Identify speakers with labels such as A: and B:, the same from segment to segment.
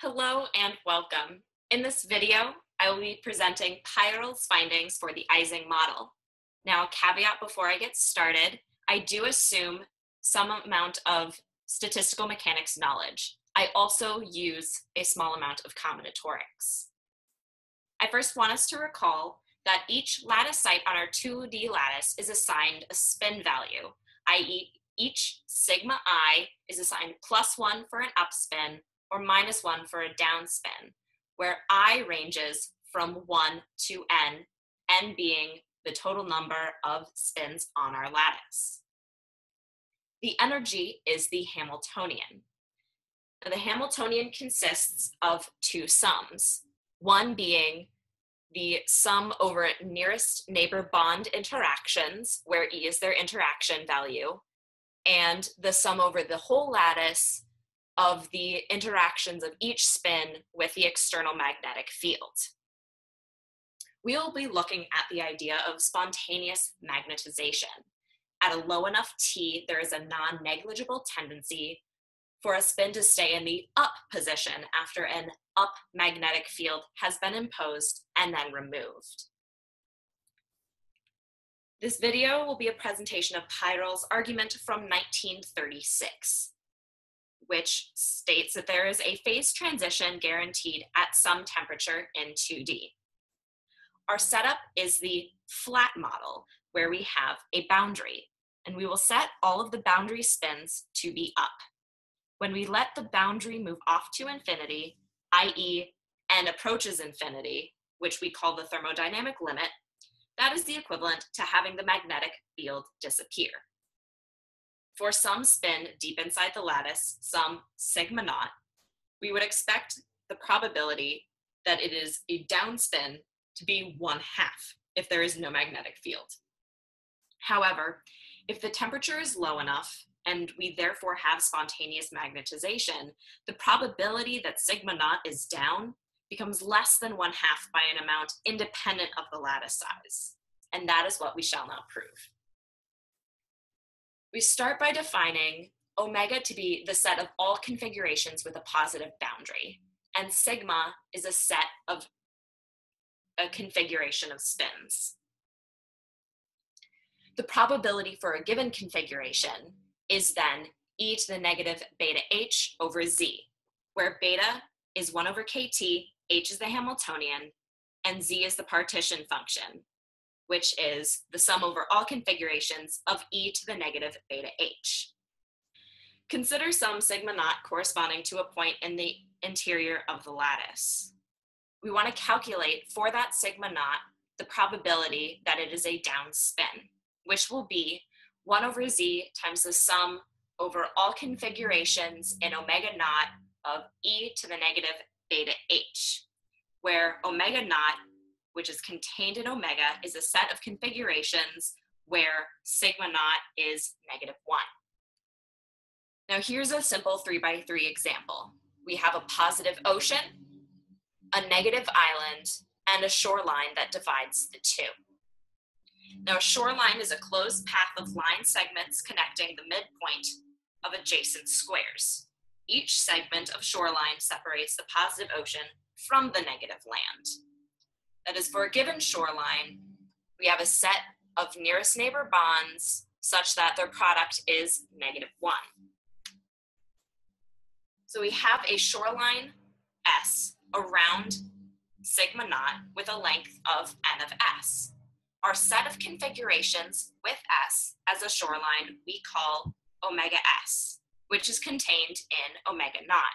A: Hello and welcome. In this video, I will be presenting Peierls' findings for the Ising model. Now, a caveat before I get started, I do assume some amount of statistical mechanics knowledge. I also use a small amount of combinatorics. I first want us to recall that each lattice site on our 2D lattice is assigned a spin value, i.e. each sigma i is assigned plus one for an upspin or minus one for a downspin, where i ranges from one to n, n being the total number of spins on our lattice. The energy is the Hamiltonian. Now, the Hamiltonian consists of two sums, one being the sum over nearest neighbor bond interactions, where E is their interaction value, and the sum over the whole lattice of the interactions of each spin with the external magnetic field. We'll be looking at the idea of spontaneous magnetization. At a low enough T, there is a non-negligible tendency for a spin to stay in the up position after an up magnetic field has been imposed and then removed. This video will be a presentation of Peierls' argument from 1936 which states that there is a phase transition guaranteed at some temperature in 2D. Our setup is the flat model, where we have a boundary, and we will set all of the boundary spins to be up. When we let the boundary move off to infinity, i.e. n approaches infinity, which we call the thermodynamic limit, that is the equivalent to having the magnetic field disappear. For some spin deep inside the lattice, some sigma naught, we would expect the probability that it is a downspin to be one half if there is no magnetic field. However, if the temperature is low enough and we therefore have spontaneous magnetization, the probability that sigma naught is down becomes less than one half by an amount independent of the lattice size. And that is what we shall now prove. We start by defining omega to be the set of all configurations with a positive boundary, and sigma is a set of a configuration of spins. The probability for a given configuration is then e to the negative beta h over z, where beta is 1 over kt, h is the Hamiltonian, and z is the partition function, which is the sum over all configurations of e to the negative beta h. Consider some sigma naught corresponding to a point in the interior of the lattice. We want to calculate for that sigma naught the probability that it is a down spin, which will be 1 over z times the sum over all configurations in omega naught of e to the negative beta h, where omega naught which is contained in omega, is a set of configurations where sigma naught is negative one. Now here's a simple three by three example. We have a positive ocean, a negative island, and a shoreline that divides the two. Now a shoreline is a closed path of line segments connecting the midpoint of adjacent squares. Each segment of shoreline separates the positive ocean from the negative land. That is, for a given shoreline, we have a set of nearest neighbor bonds such that their product is negative one. So we have a shoreline S around sigma naught with a length of n of S. Our set of configurations with S as a shoreline we call omega S, which is contained in omega naught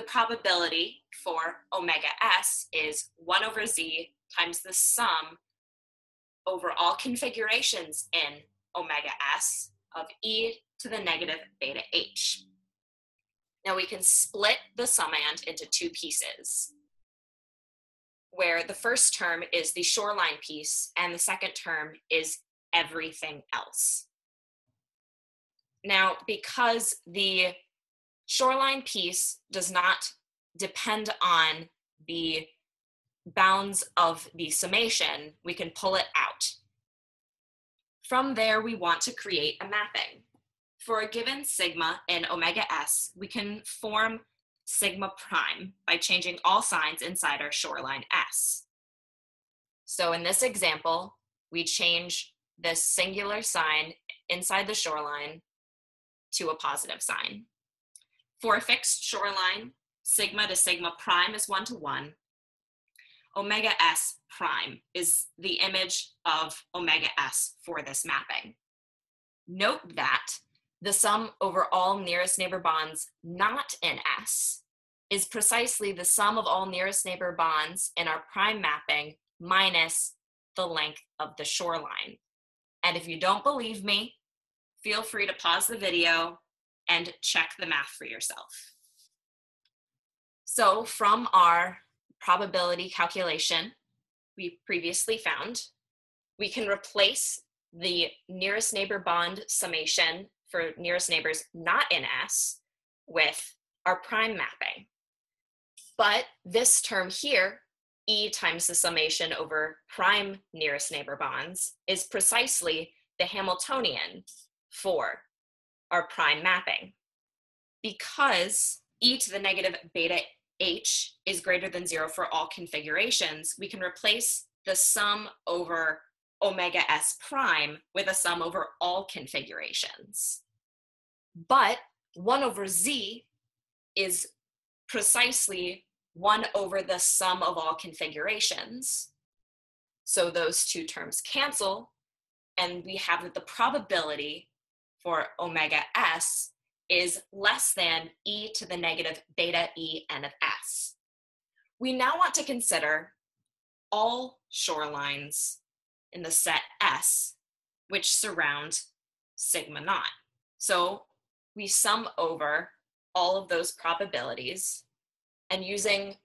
A: the probability for omega s is 1 over z times the sum over all configurations in omega s of e to the negative beta h. Now we can split the summand into two pieces, where the first term is the shoreline piece and the second term is everything else. Now, because the shoreline piece does not depend on the bounds of the summation, we can pull it out. From there, we want to create a mapping. For a given sigma in omega s, we can form sigma prime by changing all signs inside our shoreline S. So in this example, we change this singular sign inside the shoreline to a positive sign. For a fixed shoreline, sigma to sigma prime is one to one. Omega S prime is the image of omega S for this mapping. Note that the sum over all nearest neighbor bonds not in S is precisely the sum of all nearest neighbor bonds in our prime mapping minus the length of the shoreline. And if you don't believe me, feel free to pause the video and check the math for yourself. So from our probability calculation we previously found, we can replace the nearest neighbor bond summation for nearest neighbors not in S with our prime mapping. But this term here, E times the summation over prime nearest neighbor bonds, is precisely the Hamiltonian for our prime mapping. Because e to the negative beta h is greater than zero for all configurations, we can replace the sum over omega s prime with a sum over all configurations. But 1 over z is precisely 1 over the sum of all configurations. So those two terms cancel, and we have that the probability for omega s is less than e to the negative beta e n of s. We now want to consider all shorelines in the set S, which surround sigma naught. So we sum over all of those probabilities, and using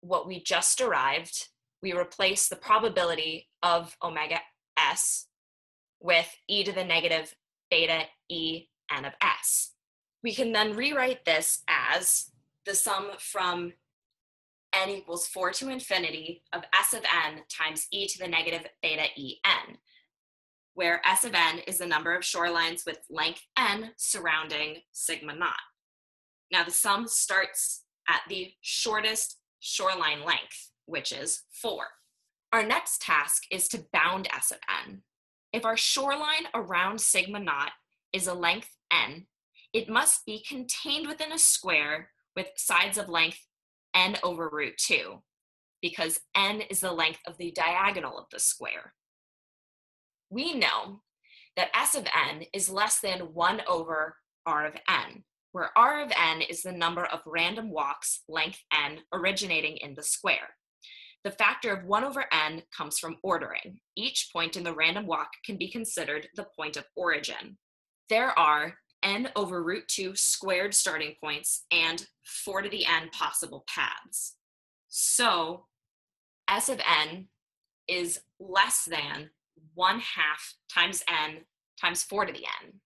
A: what we just derived, we replace the probability of omega s with e to the negative beta e n of s. We can then rewrite this as the sum from n equals 4 to infinity of s of n times e to the negative beta e n, where s of n is the number of shorelines with length n surrounding sigma naught. Now the sum starts at the shortest shoreline length, which is 4. Our next task is to bound s of n. If our shoreline around sigma naught is a length n, it must be contained within a square with sides of length n over root 2, because n is the length of the diagonal of the square. We know that s of n is less than 1 over r of n, where r of n is the number of random walks, length n, originating in the square. The factor of 1 over n comes from ordering. Each point in the random walk can be considered the point of origin. There are n over root 2 squared starting points and 4 to the n possible paths. So s of n is less than 1 half times n times 4 to the n.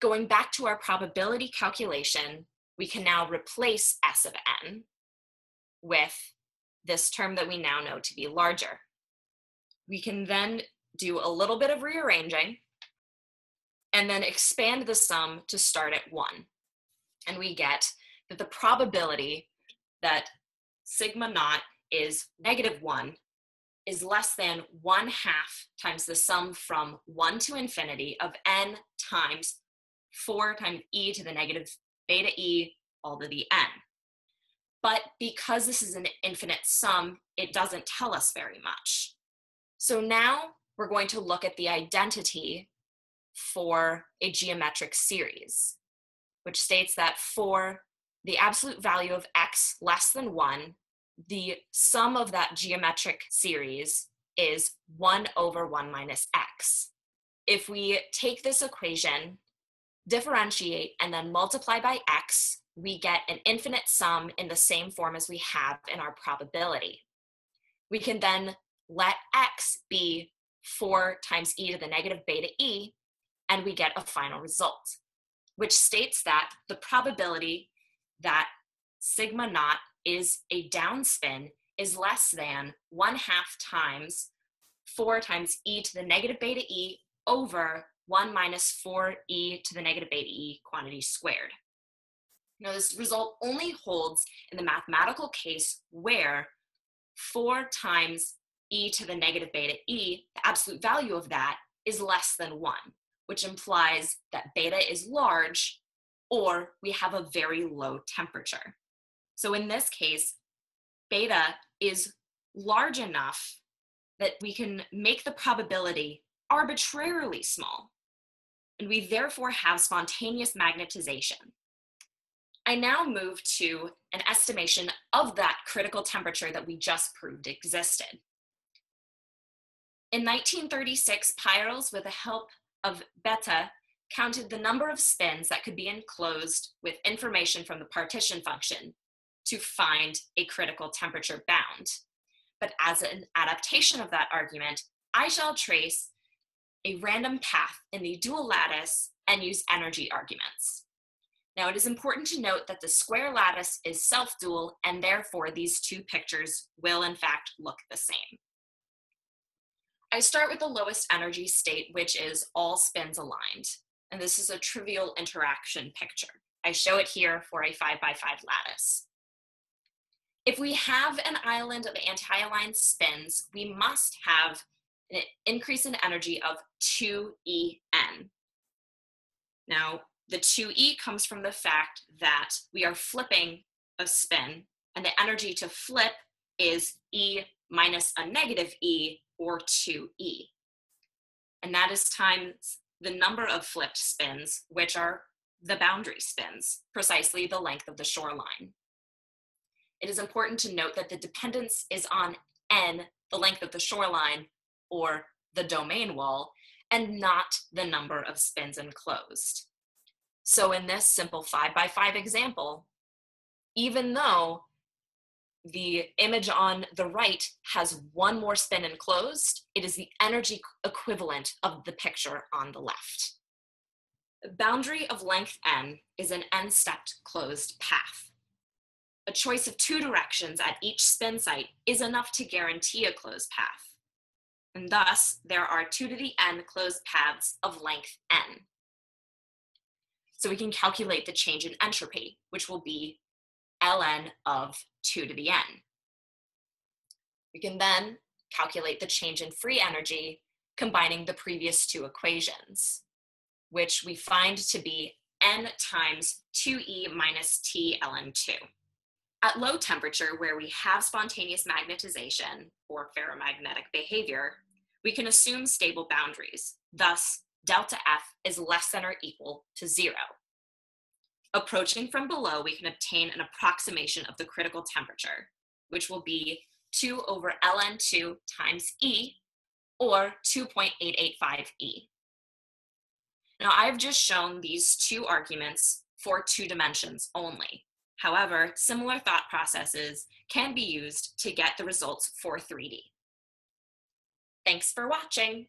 A: Going back to our probability calculation, we can now replace s of n with this term that we now know to be larger. We can then do a little bit of rearranging and then expand the sum to start at one. And we get that the probability that sigma naught is negative one is less than one half times the sum from one to infinity of n times four times e to the negative beta e all to the n. But because this is an infinite sum, it doesn't tell us very much. So now we're going to look at the identity for a geometric series, which states that for the absolute value of x less than 1, the sum of that geometric series is 1 over 1 minus x. If we take this equation, differentiate, and then multiply by x, we get an infinite sum in the same form as we have in our probability. We can then let x be 4 times e to the negative beta e, and we get a final result, which states that the probability that sigma naught is a downspin is less than one half times 4 times e to the negative beta e over 1 minus 4e to the negative beta e quantity squared. Now, this result only holds in the mathematical case where 4 times e to the negative beta e, the absolute value of that is less than 1, which implies that beta is large or we have a very low temperature. So in this case, beta is large enough that we can make the probability arbitrarily small, and we therefore have spontaneous magnetization. I now move to an estimation of that critical temperature that we just proved existed. In 1936, Peierls, with the help of Bethe, counted the number of spins that could be enclosed with information from the partition function to find a critical temperature bound. But as an adaptation of that argument, I shall trace a random path in the dual lattice and use energy arguments. Now, it is important to note that the square lattice is self-dual, and therefore these two pictures will in fact look the same. I start with the lowest energy state, which is all spins aligned. And this is a trivial interaction picture. I show it here for a five by five lattice. If we have an island of anti-aligned spins, we must have an increase in energy of 2En. Now, the 2e comes from the fact that we are flipping a spin, and the energy to flip is e minus a negative e, or 2e. And that is times the number of flipped spins, which are the boundary spins, precisely the length of the shoreline it is important to note that the dependence is on n, the length of the shoreline, or the domain wall, and not the number of spins enclosed. So in this simple five by five example, even though the image on the right has one more spin enclosed, it is the energy equivalent of the picture on the left. The boundary of length n is an n-stepped closed path a choice of two directions at each spin site is enough to guarantee a closed path. And thus, there are 2 to the n closed paths of length n. So we can calculate the change in entropy, which will be ln of 2 to the n. We can then calculate the change in free energy combining the previous two equations, which we find to be n times 2e minus t ln 2. At low temperature, where we have spontaneous magnetization or ferromagnetic behavior, we can assume stable boundaries. Thus, delta F is less than or equal to zero. Approaching from below, we can obtain an approximation of the critical temperature, which will be 2 over ln2 times E, or 2.885 E. Now, I've just shown these two arguments for two dimensions only. However, similar thought processes can be used to get the results for 3D. Thanks for watching.